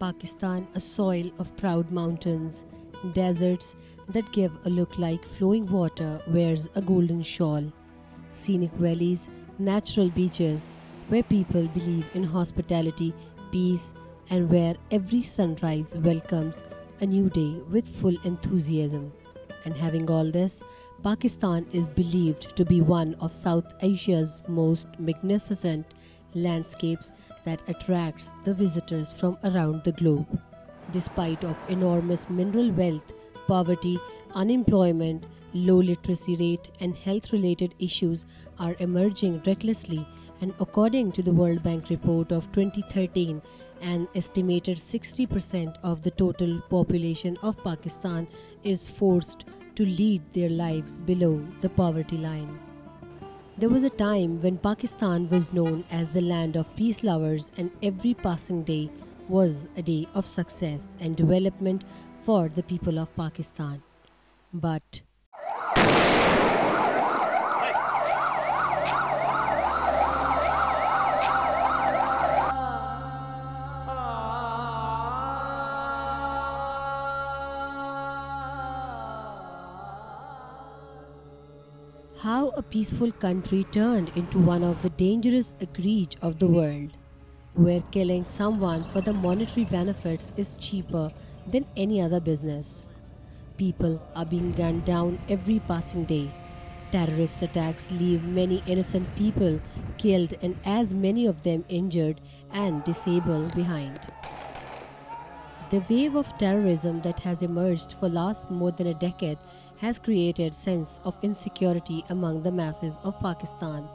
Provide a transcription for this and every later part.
Pakistan a soil of proud mountains, deserts that give a look like flowing water wears a golden shawl, scenic valleys, natural beaches where people believe in hospitality, peace, and where every sunrise welcomes a new day with full enthusiasm. And having all this, Pakistan is believed to be one of South Asia's most magnificent landscapes that attracts the visitors from around the globe. Despite of enormous mineral wealth, poverty, unemployment, low literacy rate and health related issues are emerging recklessly and according to the World Bank report of 2013 an estimated 60% of the total population of Pakistan is forced to lead their lives below the poverty line. There was a time when Pakistan was known as the land of peace lovers, and every passing day was a day of success and development for the people of Pakistan. But how a peaceful country turned into one of the dangerous egregious of the world, where killing someone for the monetary benefits is cheaper than any other business. People are being gunned down every passing day. Terrorist attacks leave many innocent people killed and as many of them injured and disabled behind. The wave of terrorism that has emerged for last more than a decade has created sense of insecurity among the masses of Pakistan.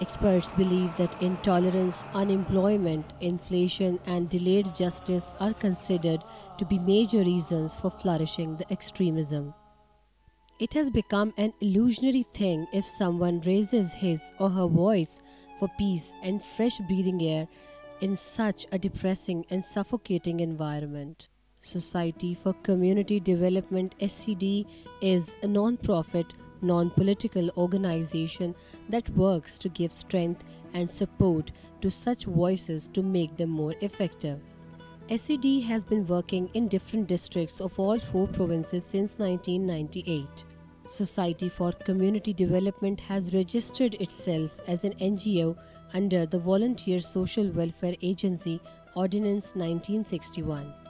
Experts believe that intolerance, unemployment, inflation, and delayed justice are considered to be major reasons for flourishing the extremism. It has become an illusionary thing if someone raises his or her voice for peace and fresh breathing air in such a depressing and suffocating environment. Society for Community Development SCD is a non-profit, non-political organization that works to give strength and support to such voices to make them more effective. SCD has been working in different districts of all four provinces since 1998. Society for Community Development has registered itself as an NGO under the Volunteer Social Welfare Agency Ordinance 1961.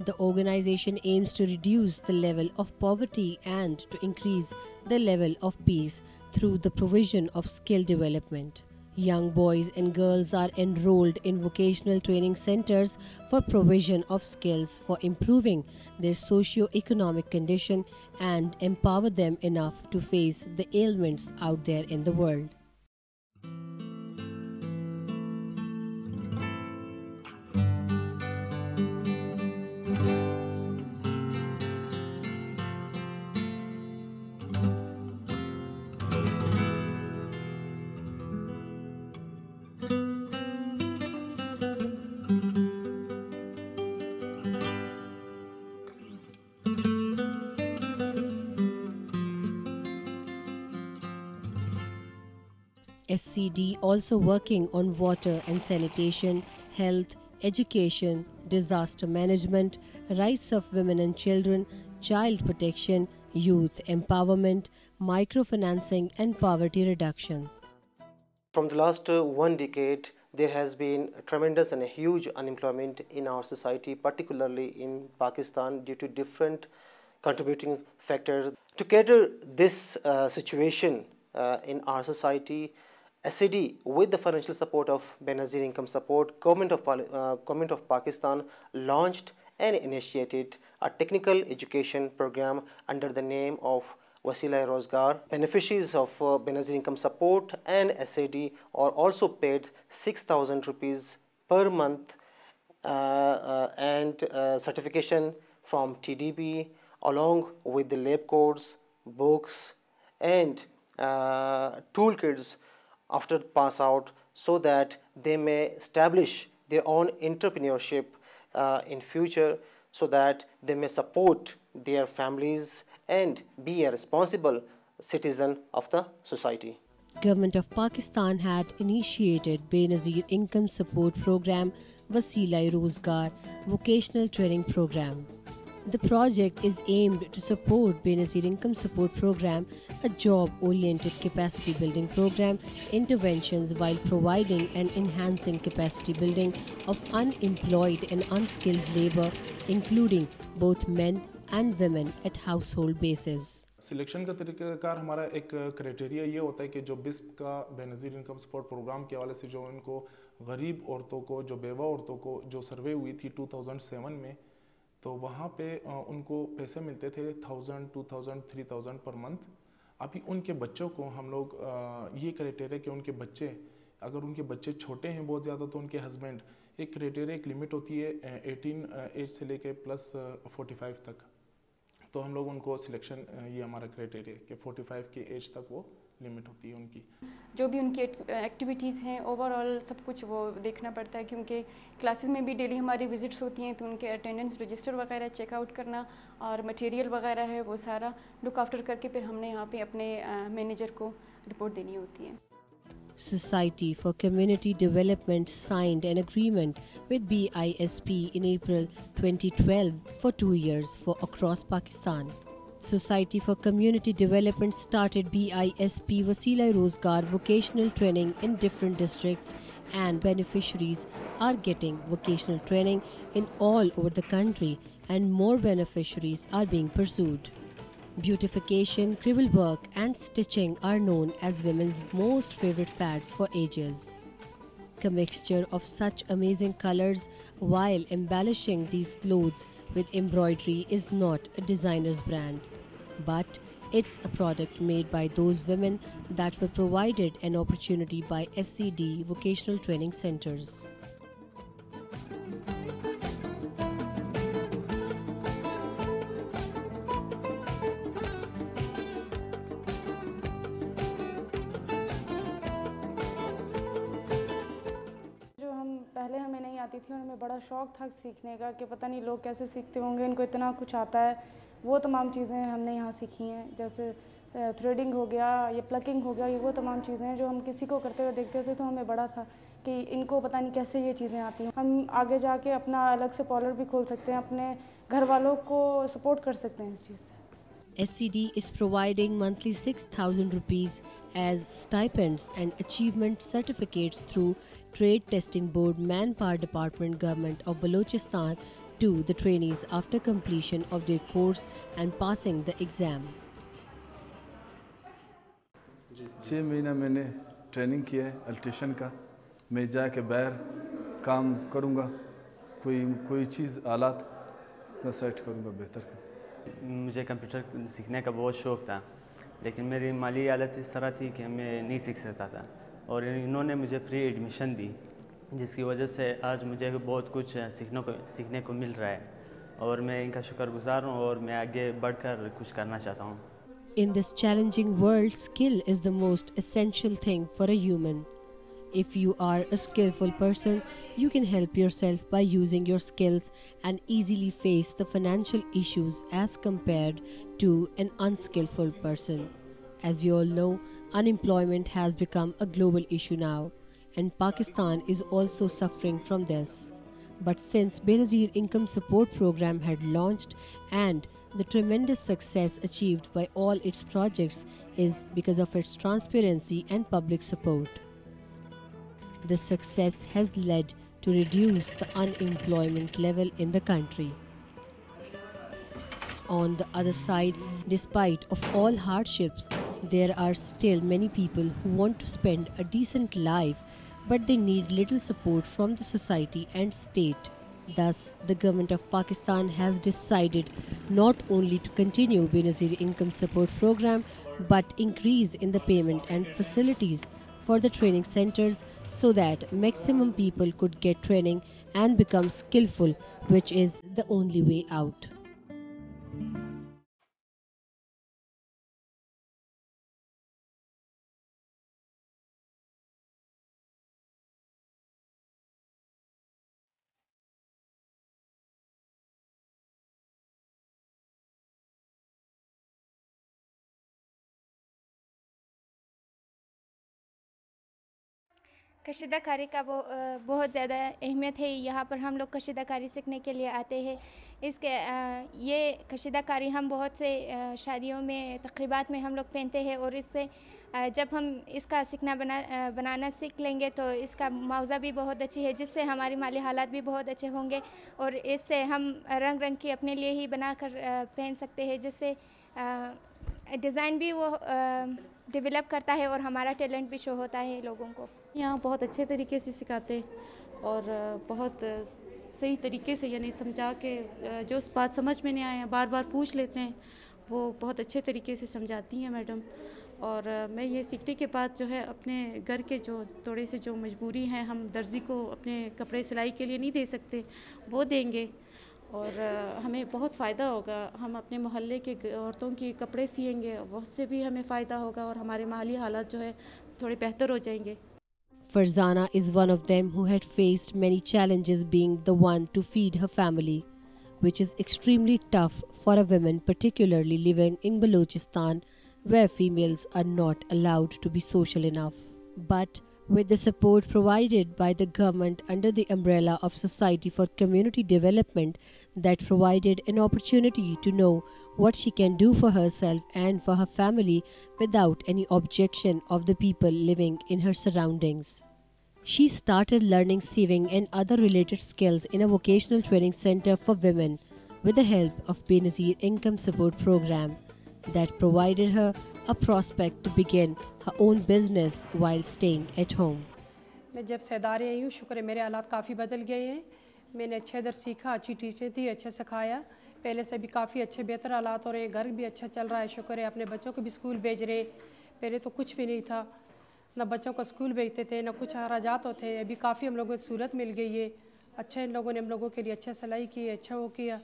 The organization aims to reduce the level of poverty and to increase the level of peace through the provision of skill development. Young boys and girls are enrolled in vocational training centers for provision of skills for improving their socio-economic condition and empower them enough to face the ailments out there in the world. SCD also working on water and sanitation, health, education, disaster management, rights of women and children, child protection, youth empowerment, microfinancing, and poverty reduction. From the last uh, one decade, there has been tremendous and huge unemployment in our society, particularly in Pakistan, due to different contributing factors. To cater this uh, situation uh, in our society, SCD, with the financial support of Benazir Income Support, Government of, uh, Government of Pakistan launched and initiated a technical education program under the name of Wasila Rozgar. Beneficiaries of uh, Benazir Income Support and SCD are also paid 6,000 rupees per month uh, uh, and uh, certification from TDB along with the lab codes, books and uh, toolkits after pass out so that they may establish their own entrepreneurship uh, in future so that they may support their families and be a responsible citizen of the society. Government of Pakistan had initiated Benazir Income Support Program Wasila Rozgar vocational training program. The project is aimed to support Benazir Income Support Program, a job-oriented capacity building program, interventions while providing and enhancing capacity building of unemployed and unskilled labor, including both men and women at household basis. Selection का तरीक़ाकार हमारा एक criteria ये होता है कि जो बिस्प का बेनज़ीर इनकम सपोर्ट प्रोग्राम के हवाले से जो इनको गरीब औरतों को जो बेवा औरतों को जो सर्वे हुई थी 2007 में तो वहाँ पे उनको पैसे मिलते थे thousand two thousand three thousand पर मंथ अभी उनके बच्चों को हम लोग ये क्राइटेरिया कि उनके बच्चे, अगर उनके बच्चे छोटे हैं बहुत ज़्यादा तो उनके हस्बैंड एक क्राइटेरिया एक लिमिट होती है एटीन एज से लेके प्लस फोर्टी फाइव तक। तो हम लोग उनको सिलेक्शन ये हमारा क्राइटेरिया कि फोर्टी फाइव की एज तक वो लिमिट होती है उनकी जो भी उनकी एक्टिविटीज़ हैं ओवरऑल सब कुछ वो देखना पड़ता है क्योंकि क्लासेस में भी डेली हमारी विजिट्स होती हैं तो उनके अटेंडेंस रजिस्टर वगैरह चेकआउट करना और मटेरियल वगैरह है वो सारा लुक आफ्टर करके फिर हमने यहाँ पे अपने मैनेजर को रिपोर्ट देनी होती है Society for Community Development signed an agreement with BISP in April 2012 for two years for across Pakistan. Society for Community Development started BISP Wasila Rozgar vocational training in different districts and beneficiaries are getting vocational training in all over the country and more beneficiaries are being pursued. Beautification, cribble work and stitching are known as women's most favorite fads for ages. A mixture of such amazing colors while embellishing these clothes with embroidery is not a designer's brand but it's a product made by those women that were provided an opportunity by SCD vocational training centers. पहले हमें नहीं आती थी और हमें बड़ा शौक था सीखने का कि पता नहीं लोग कैसे सीखते होंगे इनको इतना कुछ आता है वो तमाम चीज़ें हमने यहाँ सीखी हैं, जैसे थ्रेडिंग हो गया, ये प्लकिंग हो गया, ये वो तमाम चीज़ें हैं जो हम किसी को करते हुए देखते थे तो हमें बड़ा था कि इनको पता नहीं कैसे ये चीज़ें आती हैं। हम आगे जाके अपना अलग से पॉलर भी खोल सकते हैं, अपने घर वालों को सपोर्ट कर सकते हैं इस चीज़ से। S C D is providing monthly six thousand rupees as stipends and achievement certificates through trade testing board man power department government of Balochistan to the trainees after completion of their course and passing the exam. छः महीना मैंने training किया है alteration का। मैं जाके बाहर काम करूँगा कोई कोई चीज़ आलात का सेट करूँगा बेहतर कर मुझे कंप्यूटर सीखने का बहुत शौक़ था लेकिन मेरी माली हालत इस तरह थी कि मैं नहीं सीख सकता था। और इन्होंने मुझे फ्री एडमिशन दी। जिसकी वजह से आज मुझे बहुत कुछ सीखने को सीखने को मिल रहा है। और मैं इनका शुक्रगुजार हूँ और मैं आगे बढ़कर कुछ करना चाहता हूँ। In this challenging world skill is the most essential thing for a man if you are a skilful person you can help yourself by using your skills and easily face the financial issues as compare to an unskilful person as we all know unemployment has become a global issue now and Pakistan is also suffering from this. But since Benazir Income Support Program had launched and the tremendous success achieved by all its projects is because of its transparency and public support. This success has led to reduce the unemployment level in the country. On the other side, despite of all hardships, there are still many people who want to spend a decent life but they need little support from the society and state. Thus, the government of Pakistan has decided not only to continue Benazir income support program but increase in the payment and facilities for the training centers so that maximum people could get training and become skillful which is the only way out. कशीदाकारी का बहुत ज़्यादा अहमियत है। यहाँ पर हम लोग कशीदाकारी सीखने के लिए आते हैं। इसके ये कशीदाकारी हम बहुत से शादियों में, तकरीबात में हम लोग पहनते हैं और इससे जब हम इसका सीखना बना बनाना सीख लेंगे तो इसका मुआवजा भी बहुत अच्छी है, जिससे हमारी माली हालात भी बहुत अच्छे होंगे और इससे हम रंग रंग की अपने लिए ही बना कर पहन सकते हैं, जिससे डिज़ाइन भी वो डेवलप करता है और हमारा टैलेंट भी शो होता है लोगों को। यहाँ बहुत अच्छे तरीके से सिखाते हैं और बहुत सही तरीके से यानी समझा के जो बात समझ में नहीं आए हैं बार बार पूछ लेते हैं, वो बहुत अच्छे तरीके से समझाती हैं मैडम। और मैं ये सीखने के बाद जो है अपने घर के जो, थोड़े से जो मजबूरी हैं, हम दर्जी को अपने कपड़े सिलाई के लिए नहीं दे सकते, वो देंगे। और हमें बहुत फ़ायदा होगा, हम अपने मोहल्ले के औरतों के कपड़े सिएँगे उससे भी हमें फ़ायदा होगा और हमारे माली हालात जो है थोड़े बेहतर हो जाएँगे। Farzana is one of them who had faced many challenges being the one to feed her family, which is extremely tough for a woman, particularly living in Balochistan, where females are not allowed to be social enough. But with the support provided by the government under the umbrella of Society for Community Development that provided an opportunity to know what she can do for herself and for her family without any objection of the people living in her surroundings She started learning sewing and other related skills in a vocational training center for women with the help of Benazir Income Support Program that provided her a prospect to begin her own business while staying at home. मैं जब सैदारे आई हूँ शुक्र है मेरे हालात काफ़ी बदल गए हैं मैंने अच्छे इधर सीखा अच्छी टीचर थी अच्छे सिखाया पहले से भी काफ़ी अच्छे बेहतर हालात हो रहे हैं घर भी अच्छा चल रहा है शुक्र है अपने बच्चों को भी स्कूल भेज रहे पहले तो कुछ भी नहीं था ना बच्चों को स्कूल भेजते थे ना कुछ अखराजात होते अभी काफ़ी हम लोगों को सूरत मिल गई है। अच्छा इन लोगों ने हम लोगों के लिए अच्छा सिलाई की अच्छा वो किया।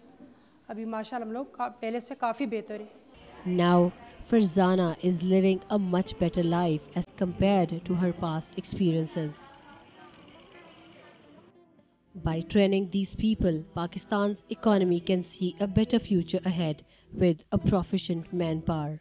अभी माशा हम लोग पहले से काफ़ी बेहतर है। Now Farzana is living a much better life as compare to her past experiences By training these people, Pakistan's economy can see a better future ahead with a proficient manpower.